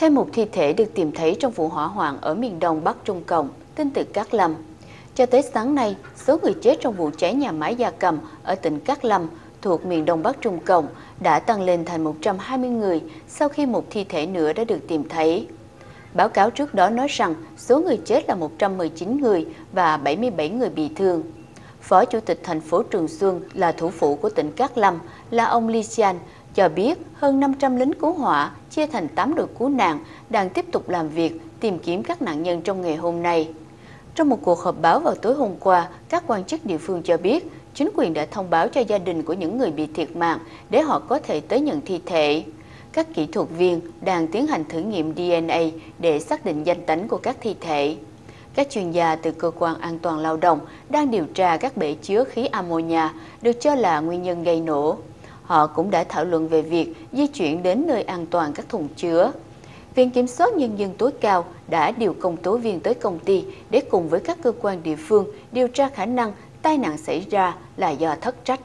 Thêm một thi thể được tìm thấy trong vụ hỏa hoạn ở miền đông Bắc Trung Cộng, tin từ Cát Lâm. Cho tới sáng nay, số người chết trong vụ cháy nhà máy gia cầm ở tỉnh Cát Lâm thuộc miền đông bắc Trung Cộng đã tăng lên thành 120 người sau khi một thi thể nữa đã được tìm thấy. Báo cáo trước đó nói rằng số người chết là 119 người và 77 người bị thương. Phó Chủ tịch thành phố Trường Xuân là thủ phủ của tỉnh Cát Lâm là ông Li Xian cho biết hơn 500 lính cứu hỏa chia thành 8 đội cứu nạn đang tiếp tục làm việc tìm kiếm các nạn nhân trong ngày hôm nay. Trong một cuộc họp báo vào tối hôm qua, các quan chức địa phương cho biết chính quyền đã thông báo cho gia đình của những người bị thiệt mạng để họ có thể tới nhận thi thể. Các kỹ thuật viên đang tiến hành thử nghiệm DNA để xác định danh tính của các thi thể. Các chuyên gia từ Cơ quan An toàn Lao động đang điều tra các bể chứa khí ammonia được cho là nguyên nhân gây nổ. Họ cũng đã thảo luận về việc di chuyển đến nơi an toàn các thùng chứa. Viện Kiểm soát Nhân dân tối cao đã điều công tố viên tới công ty để cùng với các cơ quan địa phương điều tra khả năng tai nạn xảy ra là do thất trách.